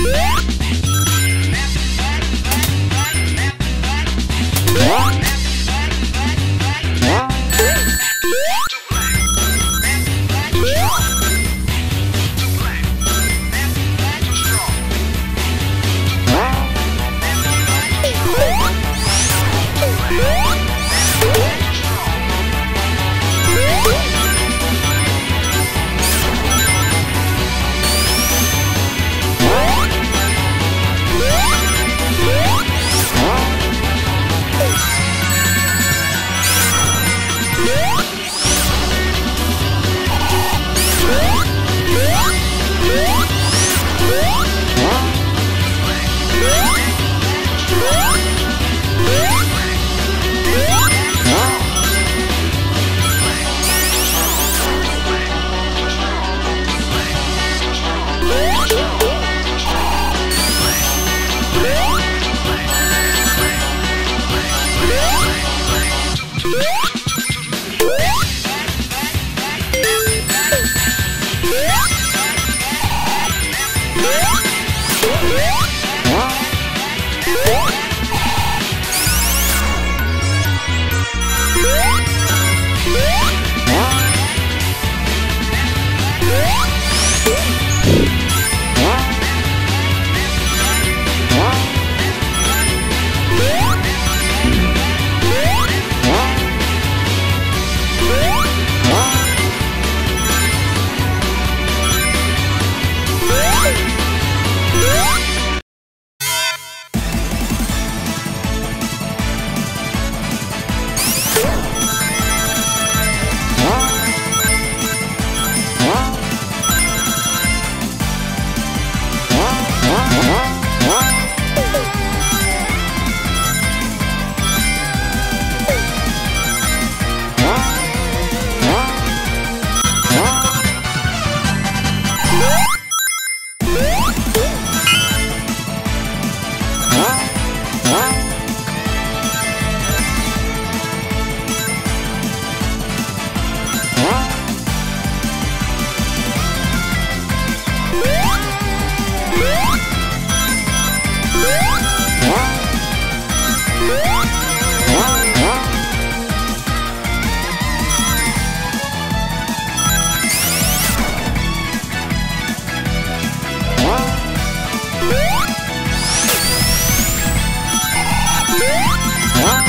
Yeah! Yeah! Huh?